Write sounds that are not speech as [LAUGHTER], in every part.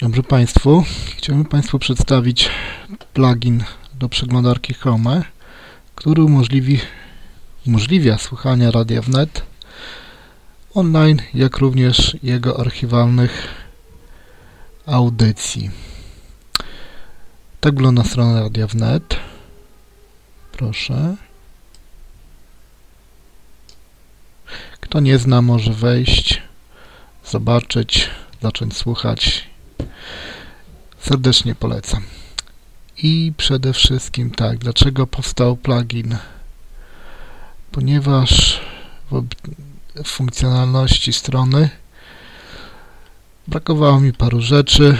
Dobry Państwu, chciałbym Państwu przedstawić plugin do przeglądarki Chrome, który umożliwi, umożliwia słuchanie radia wnet online, jak również jego archiwalnych audycji. Tak wygląda strona radia wnet. Proszę. Kto nie zna, może wejść, zobaczyć, zacząć słuchać serdecznie polecam. I przede wszystkim tak, dlaczego powstał plugin? Ponieważ w funkcjonalności strony brakowało mi paru rzeczy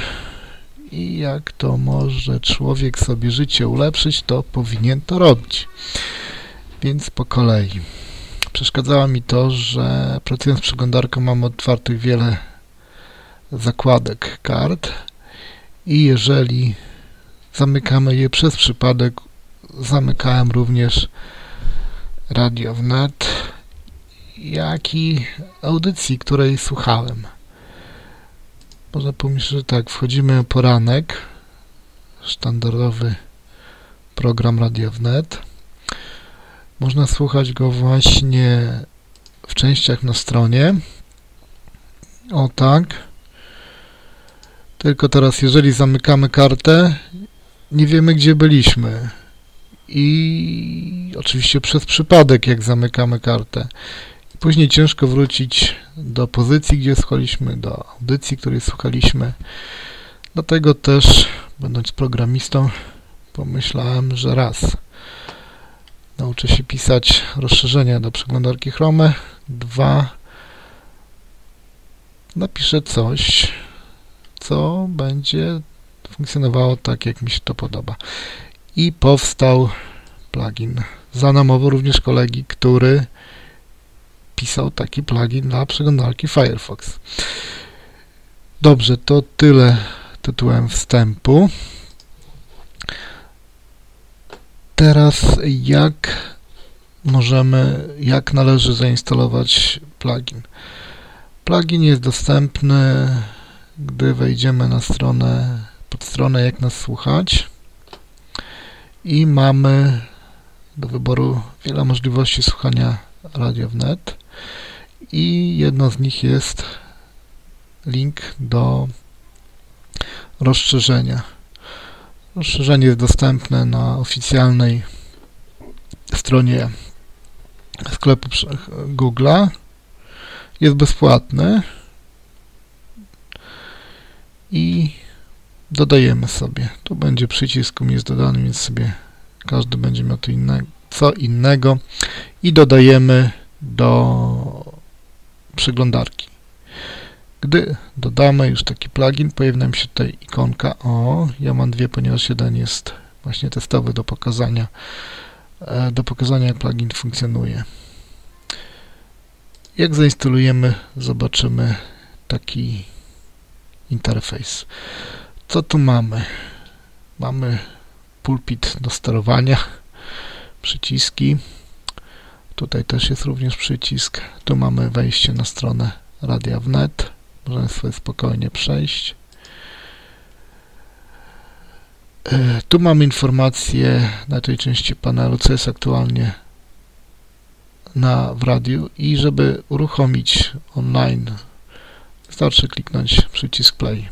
i jak to może człowiek sobie życie ulepszyć, to powinien to robić. Więc po kolei. Przeszkadzało mi to, że pracując z przeglądarką mam otwartych wiele zakładek kart i jeżeli zamykamy je przez przypadek, zamykałem również radio wnet, jak i audycji, której słuchałem. Można pomyśleć, że tak, wchodzimy poranek, standardowy program Radio Wnet. Można słuchać go właśnie w częściach na stronie. O tak. Tylko teraz, jeżeli zamykamy kartę, nie wiemy, gdzie byliśmy. I oczywiście przez przypadek, jak zamykamy kartę. Później ciężko wrócić do pozycji, gdzie słuchaliśmy, do audycji, której słuchaliśmy. Dlatego też, będąc programistą, pomyślałem, że raz nauczę się pisać rozszerzenia do przeglądarki Chrome, dwa napiszę coś, co będzie funkcjonowało tak, jak mi się to podoba. I powstał plugin za namową również kolegi, który pisał taki plugin dla przeglądarki Firefox. Dobrze, to tyle tytułem wstępu. Teraz jak możemy, jak należy zainstalować plugin. Plugin jest dostępny gdy wejdziemy na stronę, pod stronę jak nas słuchać i mamy do wyboru wiele możliwości słuchania radio wnet i jedno z nich jest link do rozszerzenia. Rozszerzenie jest dostępne na oficjalnej stronie sklepu Google'a. Jest bezpłatny i dodajemy sobie. Tu będzie przycisk jest dodany, więc sobie każdy będzie miał to inne, co innego i dodajemy do przeglądarki. Gdy dodamy już taki plugin, pojawi nam się tutaj ikonka o, ja mam dwie, ponieważ jeden jest właśnie testowy do pokazania, e, do pokazania jak plugin funkcjonuje. Jak zainstalujemy, zobaczymy taki interfejs. Co tu mamy? Mamy pulpit do sterowania, przyciski. Tutaj też jest również przycisk. Tu mamy wejście na stronę Radia Wnet. Możemy sobie spokojnie przejść. E, tu mamy informacje na tej części panelu, co jest aktualnie na w radiu i żeby uruchomić online Wystarczy kliknąć przycisk play.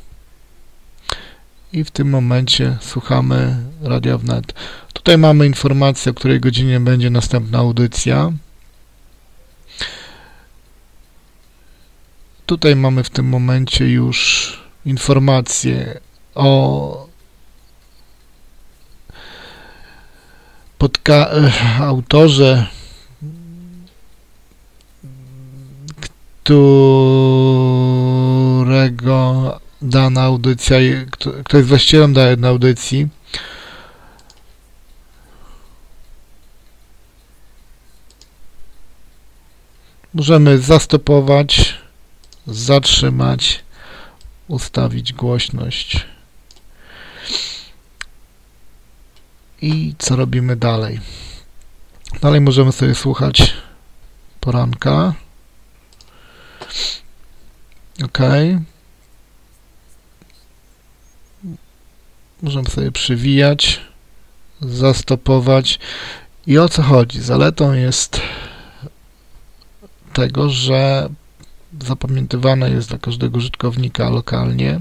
I w tym momencie słuchamy Radia Wnet. Tutaj mamy informację, o której godzinie będzie następna audycja. Tutaj mamy w tym momencie już informację o podka [LAUGHS] autorze, którego dana audycja, kto jest właścicielem danej audycji, możemy zastopować, zatrzymać, ustawić głośność. I co robimy dalej? Dalej możemy sobie słuchać poranka. OK. możemy sobie przywijać, zastopować. I o co chodzi? Zaletą jest tego, że zapamiętywane jest dla każdego użytkownika lokalnie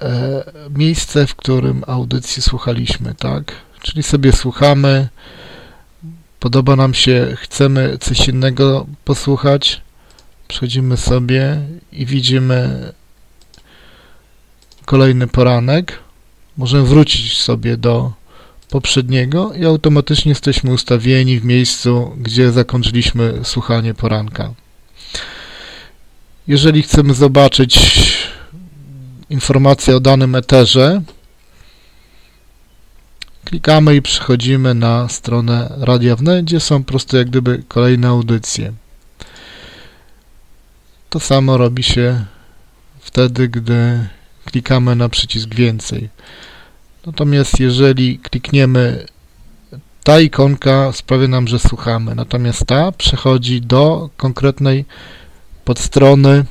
e, miejsce, w którym audycji słuchaliśmy, tak? Czyli sobie słuchamy, podoba nam się, chcemy coś innego posłuchać, przechodzimy sobie i widzimy kolejny poranek. Możemy wrócić sobie do poprzedniego i automatycznie jesteśmy ustawieni w miejscu, gdzie zakończyliśmy słuchanie poranka. Jeżeli chcemy zobaczyć informacje o danym eterze, klikamy i przechodzimy na stronę Radia Wnet, gdzie są po prostu jak gdyby kolejne audycje. To samo robi się wtedy, gdy klikamy na przycisk więcej. Natomiast jeżeli klikniemy ta ikonka sprawia nam, że słuchamy, natomiast ta przechodzi do konkretnej podstrony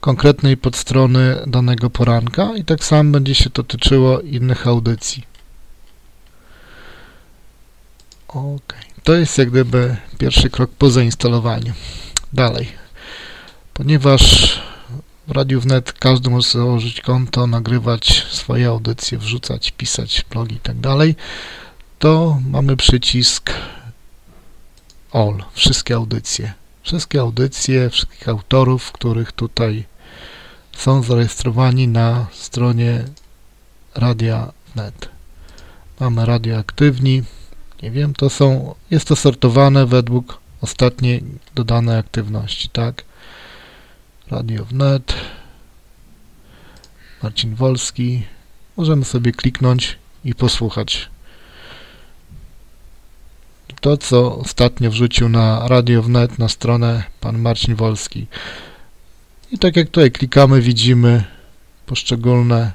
konkretnej podstrony danego poranka i tak samo będzie się to tyczyło innych audycji. Ok, to jest jak gdyby pierwszy krok po zainstalowaniu. Dalej, ponieważ w Radiu Wnet każdy może założyć konto, nagrywać swoje audycje, wrzucać, pisać blogi i tak to mamy przycisk All, wszystkie audycje. Wszystkie audycje, wszystkich autorów, których tutaj są zarejestrowani na stronie Radia Wnet. Mamy radioaktywni, nie wiem, to są, jest to sortowane według ostatniej dodanej aktywności, tak? Radio Wnet, Marcin Wolski. Możemy sobie kliknąć i posłuchać. To, co ostatnio wrzucił na Radio Wnet na stronę pan Marcin Wolski. I tak jak tutaj klikamy, widzimy poszczególne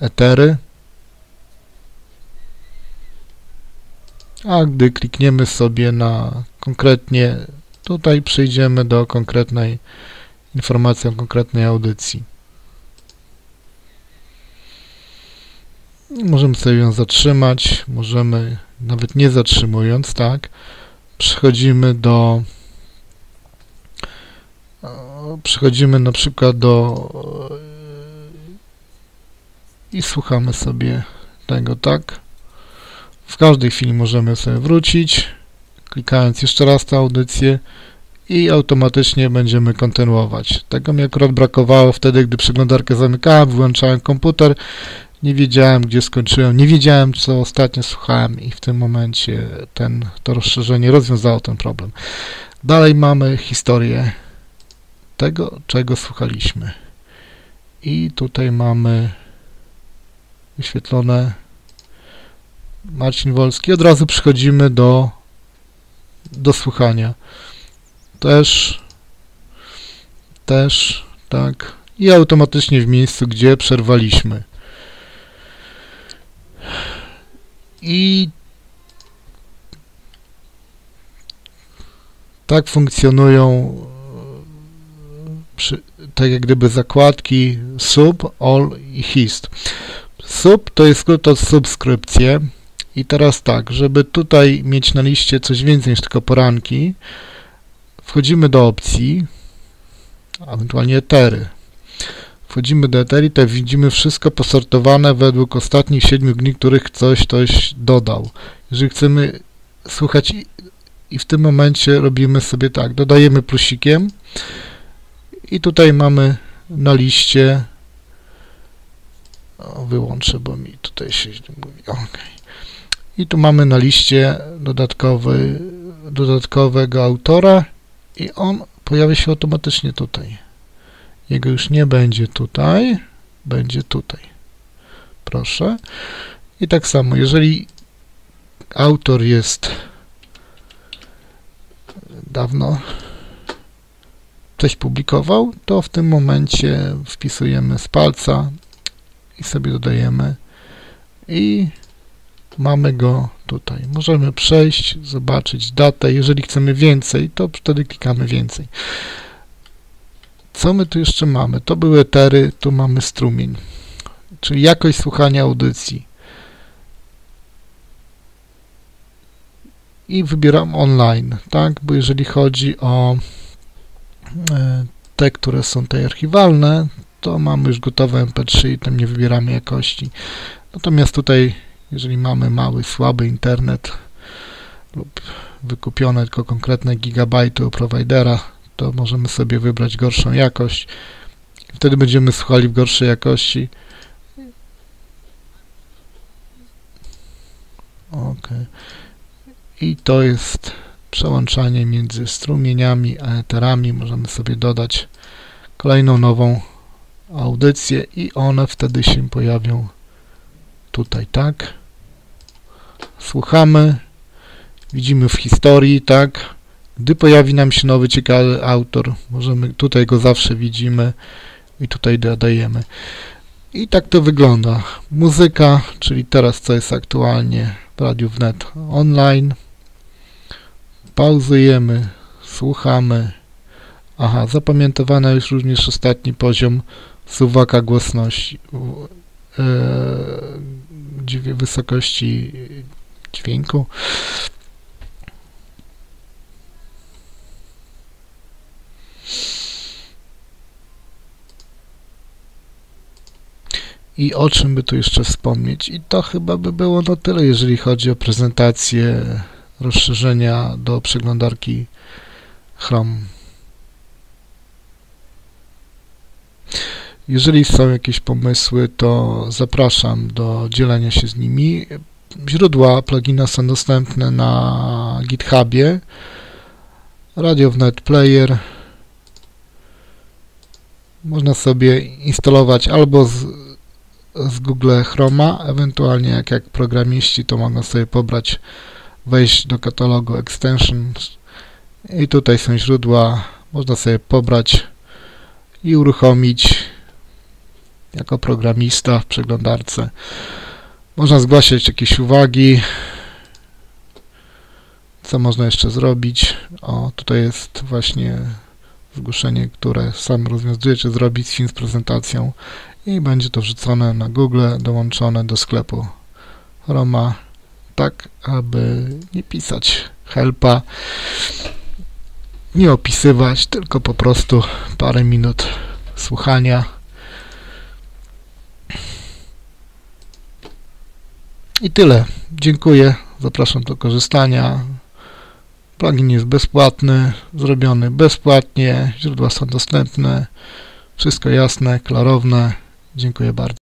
etery. A gdy klikniemy sobie na konkretnie, tutaj przejdziemy do konkretnej informacji o konkretnej audycji. Możemy sobie ją zatrzymać, możemy nawet nie zatrzymując, tak, przechodzimy do przechodzimy na przykład do i słuchamy sobie tego, tak. W każdej chwili możemy sobie wrócić, klikając jeszcze raz tę audycję i automatycznie będziemy kontynuować. Tego mi akurat brakowało wtedy, gdy przeglądarkę zamykałem, wyłączałem komputer, nie wiedziałem, gdzie skończyłem, nie wiedziałem, co ostatnio słuchałem i w tym momencie ten, to rozszerzenie rozwiązało ten problem. Dalej mamy historię tego, czego słuchaliśmy. I tutaj mamy wyświetlone Marcin Wolski. Od razu przechodzimy do, do słuchania. Też, też, tak. I automatycznie w miejscu, gdzie przerwaliśmy. I tak funkcjonują przy, tak jak gdyby zakładki sub, all i hist. Sub to jest skrót od subskrypcje i teraz tak, żeby tutaj mieć na liście coś więcej niż tylko poranki, wchodzimy do opcji, ewentualnie etery. Wchodzimy do etery, to widzimy wszystko posortowane według ostatnich 7 dni, których coś ktoś dodał. Jeżeli chcemy słuchać i, i w tym momencie robimy sobie tak, dodajemy plusikiem, i tutaj mamy na liście o, wyłączę, bo mi tutaj się mówi, ok. I tu mamy na liście dodatkowy, dodatkowego autora i on pojawia się automatycznie tutaj. Jego już nie będzie tutaj, będzie tutaj. Proszę. I tak samo, jeżeli autor jest dawno coś publikował, to w tym momencie wpisujemy z palca i sobie dodajemy i mamy go tutaj. Możemy przejść, zobaczyć datę. Jeżeli chcemy więcej, to wtedy klikamy więcej. Co my tu jeszcze mamy? To były etery, tu mamy strumień, czyli jakość słuchania audycji. I wybieram online, tak, bo jeżeli chodzi o e, te, które są te archiwalne, to mamy już gotowe MP3 i tam nie wybieramy jakości. Natomiast tutaj, jeżeli mamy mały, słaby internet lub wykupione tylko konkretne gigabajty u providera, to możemy sobie wybrać gorszą jakość. Wtedy będziemy słuchali w gorszej jakości. Ok. I to jest przełączanie między strumieniami a eterami. Możemy sobie dodać kolejną nową audycję i one wtedy się pojawią tutaj, tak? Słuchamy, widzimy w historii, tak? Gdy pojawi nam się nowy, ciekawy autor, możemy, tutaj go zawsze widzimy i tutaj dodajemy. I tak to wygląda. Muzyka, czyli teraz co jest aktualnie w Radiu Wnet online. Pauzujemy, słuchamy. Aha, zapamiętowano już również ostatni poziom suwaka głosności, e, wysokości dźwięku. I o czym by tu jeszcze wspomnieć? I to chyba by było na tyle, jeżeli chodzi o prezentację rozszerzenia do przeglądarki Chrome. Jeżeli są jakieś pomysły, to zapraszam do dzielenia się z nimi. Źródła plugina są dostępne na GitHubie. Radio Wnet Player. Można sobie instalować albo z, z Google Chroma, ewentualnie jak, jak programiści, to można sobie pobrać, wejść do katalogu extensions i tutaj są źródła, można sobie pobrać i uruchomić jako programista w przeglądarce. Można zgłaszać jakieś uwagi, co można jeszcze zrobić. O, tutaj jest właśnie zgłoszenie, które sam rozwiązujecie, zrobić film z prezentacją i będzie to wrzucone na Google, dołączone do sklepu. Roma, tak aby nie pisać helpa, nie opisywać, tylko po prostu parę minut słuchania I tyle. Dziękuję. Zapraszam do korzystania. Plugin jest bezpłatny, zrobiony bezpłatnie, źródła są dostępne. Wszystko jasne, klarowne. Dziękuję bardzo.